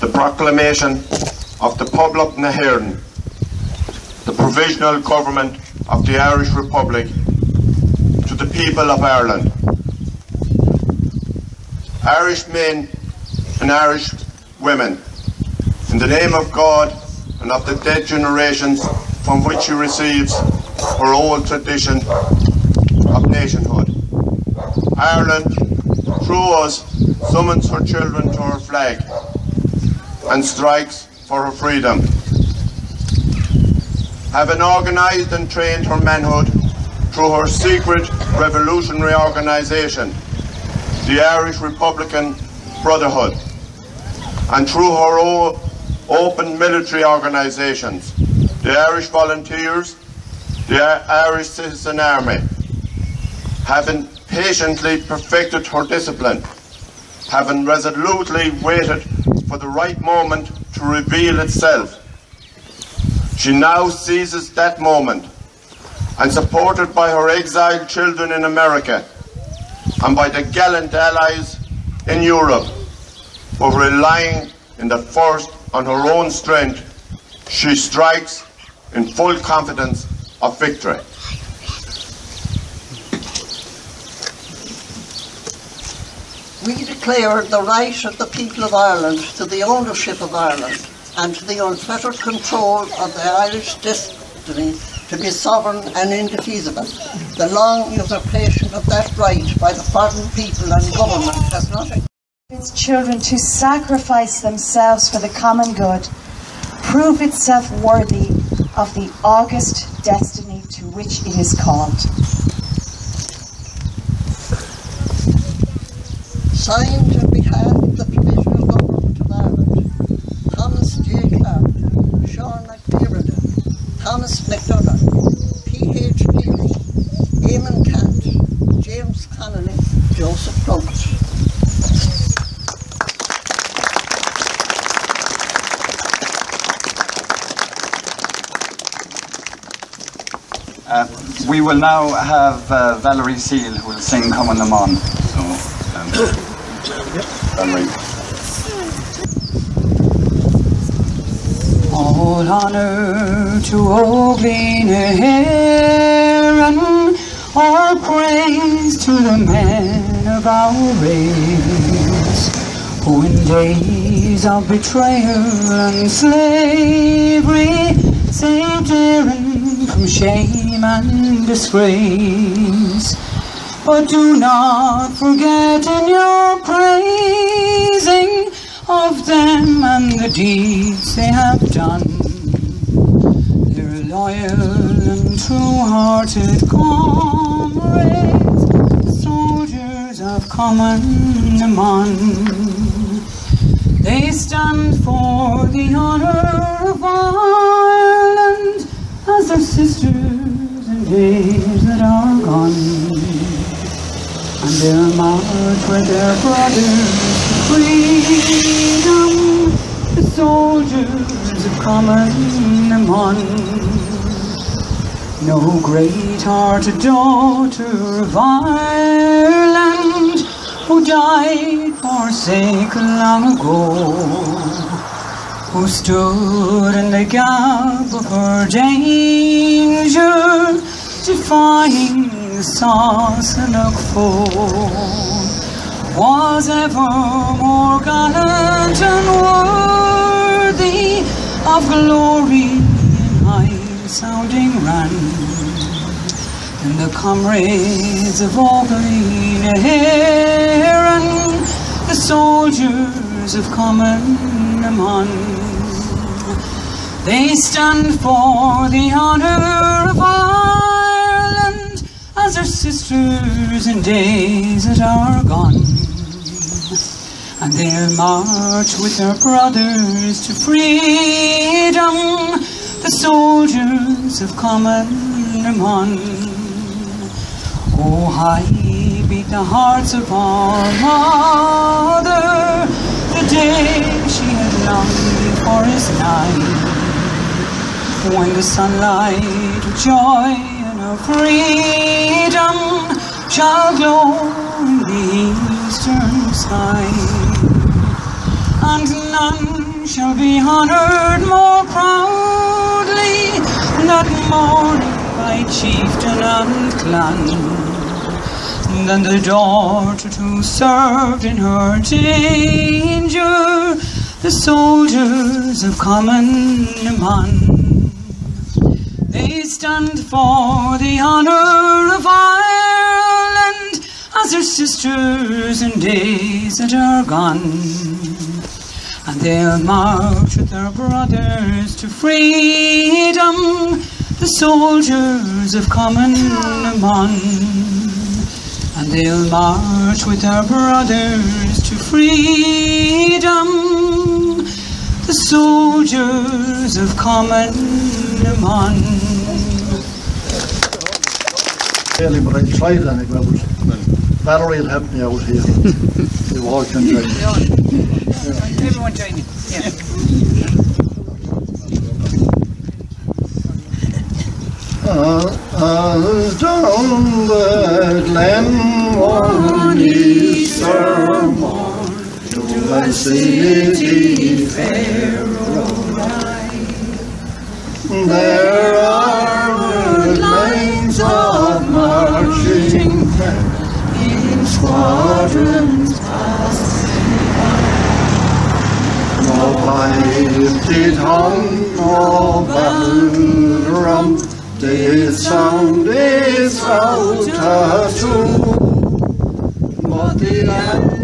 The proclamation of the Poblacht na the provisional government of the Irish Republic to the people of Ireland. Irish men and Irish women, in the name of God and of the dead generations from which he receives our old tradition of nationhood. Ireland, through us, summons her children to her flag and strikes for her freedom. Having organised and trained her manhood through her secret revolutionary organisation, the Irish Republican Brotherhood, and through her own open military organisations, the Irish Volunteers, the Irish Citizen Army, having patiently perfected her discipline, having resolutely waited for the right moment to reveal itself. She now seizes that moment. And supported by her exiled children in America. And by the gallant allies in Europe, but relying in the first on her own strength, she strikes in full confidence of victory. We declare the right of the people of Ireland to the ownership of Ireland and to the unfettered control of the Irish destiny to be sovereign and indefeasible. The long usurpation of that right by the foreign people and government has not its children to sacrifice themselves for the common good, prove itself worthy of the august destiny to which it is called. Signed on behalf of the Provisional Government of Ireland, Thomas J. Clarke, Sean McDermott, Thomas MacDonagh, P.H. Peely, Eamonn Ceannt, James Connolly, Joseph Plunkett. Uh, we will now have uh, Valerie Seal who will sing Come on the Mon. So, um, Valerie. All honour to Óglaigh and all praise to the men of our race, who in days of betrayal and slavery saved Erin from shame and disgrace. But do not forget in your praising of them and the deeds they have done. They're loyal and true-hearted comrades, soldiers of common man. They stand for the honour of Ireland as their sisters in days They'll march with their brothers to freedom, the soldiers of common man. No great-hearted daughter of Ireland who died forsaken long ago, who stood in the gap of her danger, defying the look foe, was ever more gallant and worthy of glory in high-sounding rand than the comrades of Óglaigh and the soldiers of common man. They stand for the honour of Ireland our sisters in days that are gone. And they'll march with their brothers to freedom, the soldiers of common man. Oh, high beat the hearts of our mother, the day she had longed for his night. When the sunlight of joy freedom shall glow in the eastern sky. And none shall be honoured more proudly that morning by chieftain and clan than the daughter who served in her danger the soldiers of common man. They stand for the honour of Ireland as her sisters in days that are gone. And they'll march with their brothers to freedom, the soldiers of common man. And they'll march with their brothers to freedom, the soldiers of common man. Really, but I tried anyway. But Valerie will help me out here. We all can join. Everyone join me. Yeah. Uh, uh, down the city fair There are lines of marching in squadrons No pipe did hum, no battle drum did sound is out a tune. But the Angelus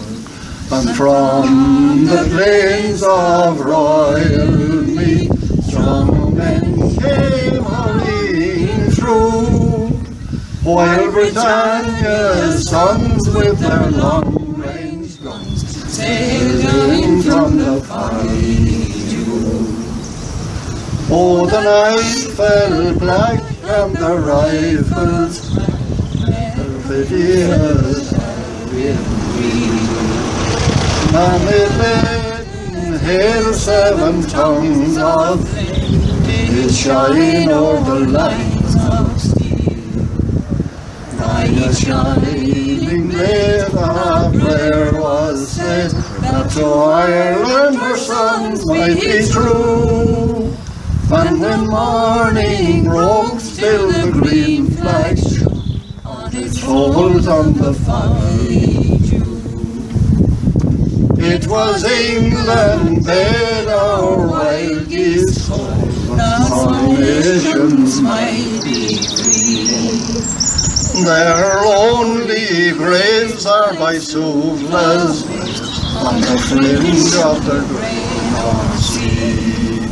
from the plains of royal Meath, strong men came hurrying through, while Britannia's sons with their long-range guns sailed in from the fight. Oh, the night fell black and the rifles hideous And it led hail seven tongues of did shine the lines of steel. By the shining lay the prayer was said that to Ireland her sons might be true. And when morning broke, still the green flag on its folds on the dew. It was England that our wild geese home, our nations might be free. Their lonely graves are by Suvla's on the fringe of the North Sea.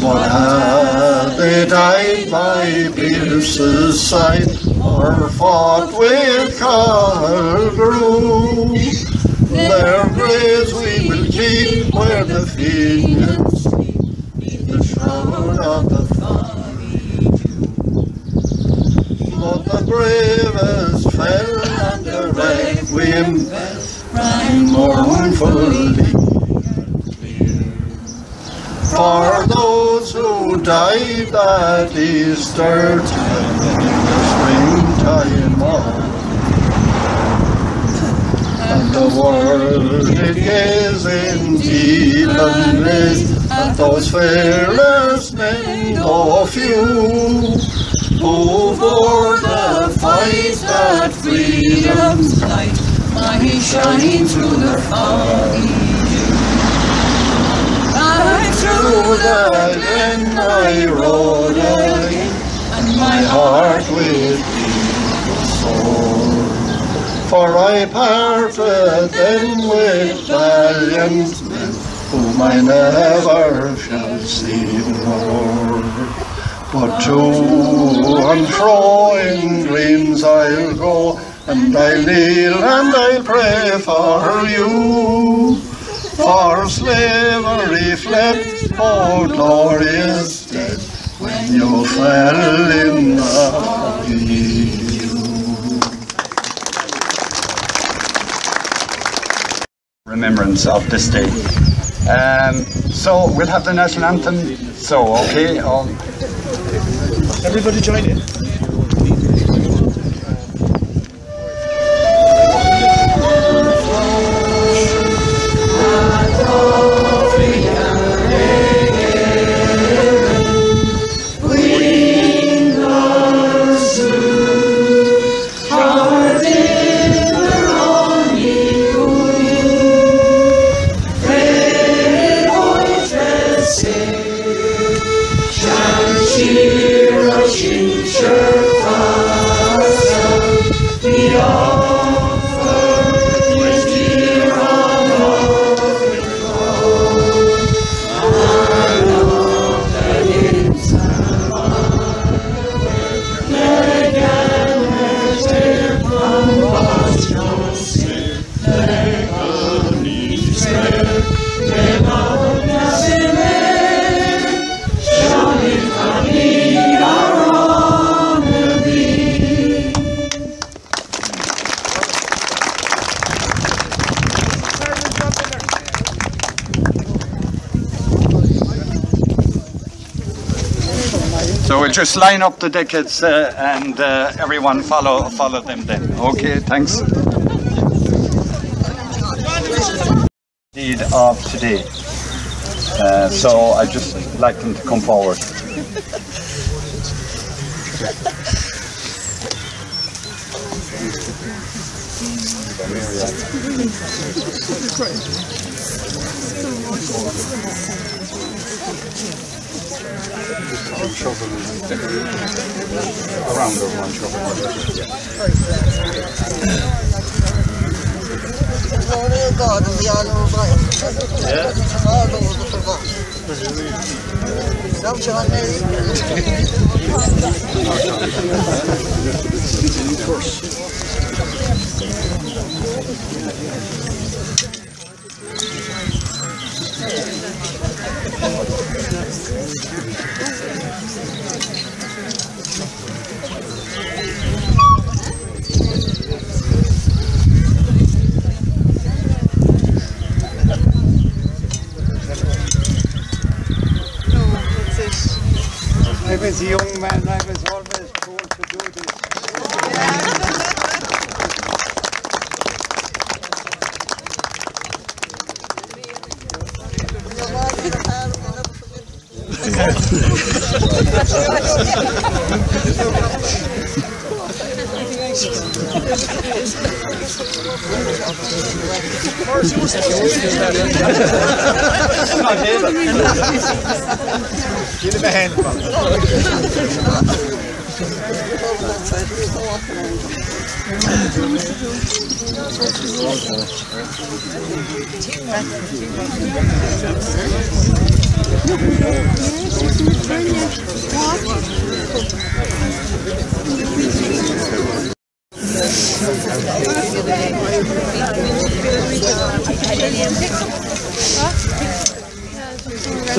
But had they died by Pearse's side, or fought with Cathal their graves we will keep where the sleep, beneath the shroud of the dew. But the bravest fell, and the requiem rang mournfully for those who died that Easter time in the springtime The world did gaze in deep amaze at those fearless men, of you. Who bore the fight that freedom's light might shine through the foggy For I parted then with valiant men, whom I never shall see more. But to and fro in dreams I'll go, And I'll kneel and I'll pray for you. For slavery fled, oh glorious dead, when you fell in the of this day. Um, so we'll have the national anthem. So okay, all Everybody join in. So we'll just line up the decades uh, and uh, everyone follow follow them then. Okay, thanks. Deed of today. Uh, so I just like them to come forward. Around the one Glory of God and the honor of life. Yeah. All those that forgot. Now, John Mary. I was a young man, I was told this. Give him a hand. So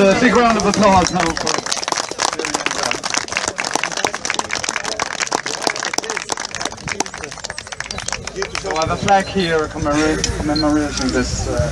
a big round of applause now for So I have a flag here commemora- commemorating this uh,